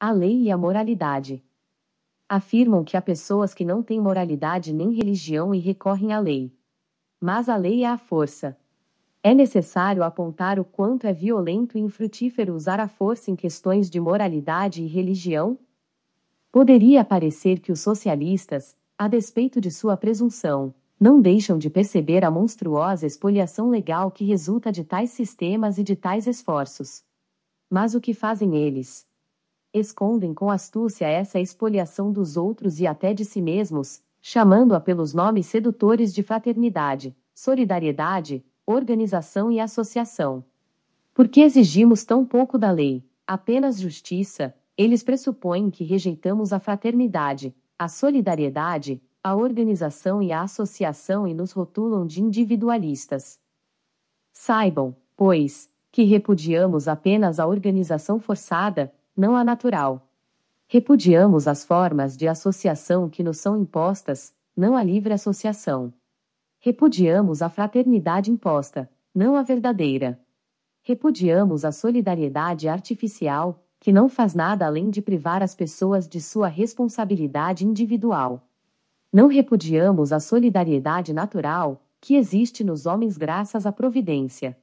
a lei e a moralidade. Afirmam que há pessoas que não têm moralidade nem religião e recorrem à lei. Mas a lei é a força. É necessário apontar o quanto é violento e infrutífero usar a força em questões de moralidade e religião? Poderia parecer que os socialistas, a despeito de sua presunção, não deixam de perceber a monstruosa expoliação legal que resulta de tais sistemas e de tais esforços. Mas o que fazem eles? Escondem com astúcia essa expoliação dos outros e até de si mesmos, chamando-a pelos nomes sedutores de fraternidade, solidariedade, organização e associação. Por que exigimos tão pouco da lei, apenas justiça? Eles pressupõem que rejeitamos a fraternidade, a solidariedade, a organização e a associação e nos rotulam de individualistas. Saibam, pois, que repudiamos apenas a organização forçada, não a natural. Repudiamos as formas de associação que nos são impostas, não a livre associação. Repudiamos a fraternidade imposta, não a verdadeira. Repudiamos a solidariedade artificial, que não faz nada além de privar as pessoas de sua responsabilidade individual. Não repudiamos a solidariedade natural, que existe nos homens graças à providência.